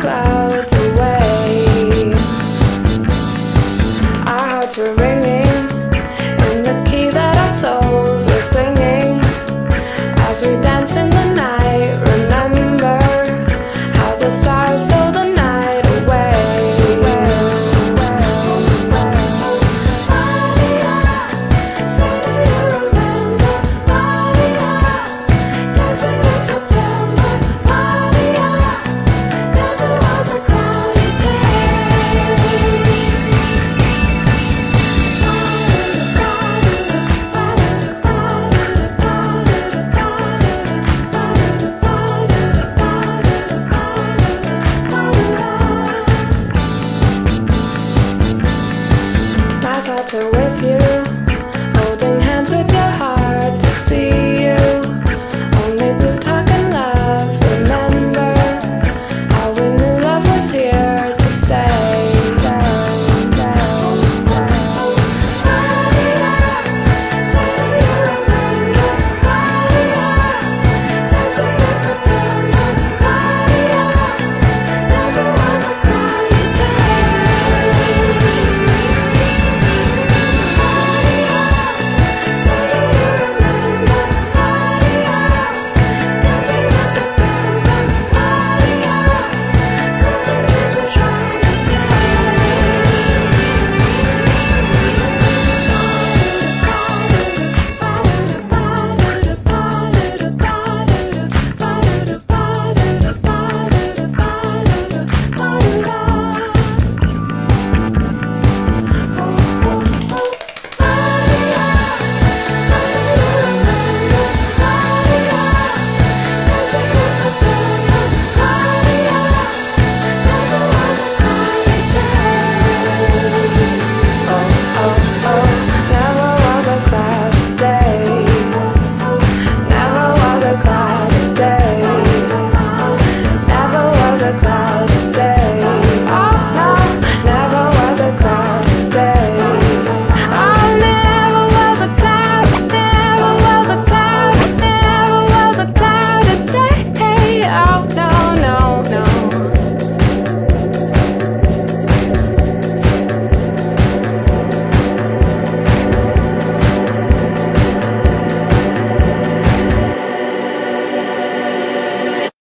clouds away. Our hearts were ringing in the key that our souls were singing as we dance in the night. away.